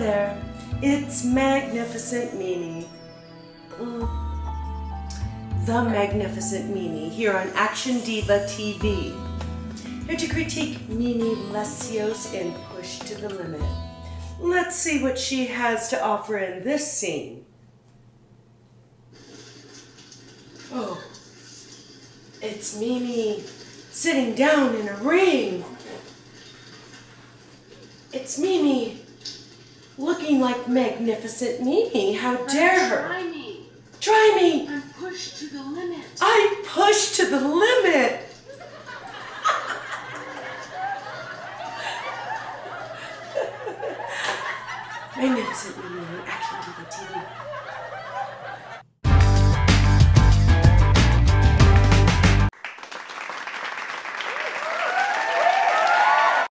there, it's Magnificent Mimi. Mm. The Magnificent Mimi here on Action Diva TV. Here to critique Mimi Lesseos in Push to the Limit. Let's see what she has to offer in this scene. Oh, it's Mimi sitting down in a ring. It's Mimi looking like magnificent Mimi. How dare her? Try me. Try me. I'm pushed to the limit. I'm pushed to the limit. Magnificent Mimi on Action Diva TV.